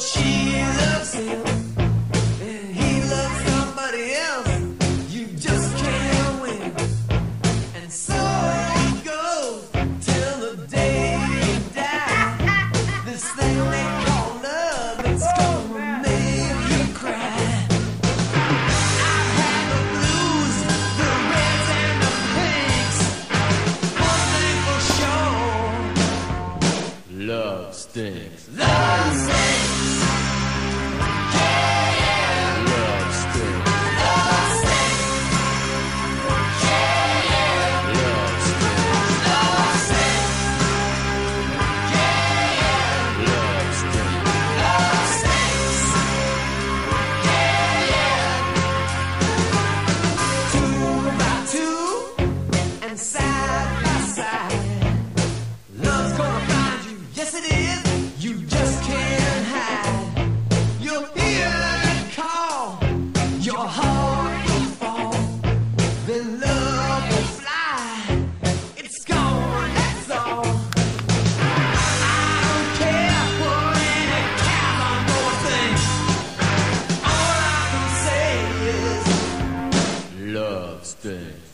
she loves him, and he loves somebody else. You just can't win, and so it goes till the day you die. This thing they call love, it's gonna make you cry. I've had the blues, the reds and the pinks. One thing for sure, love stinks. Love stinks. 对。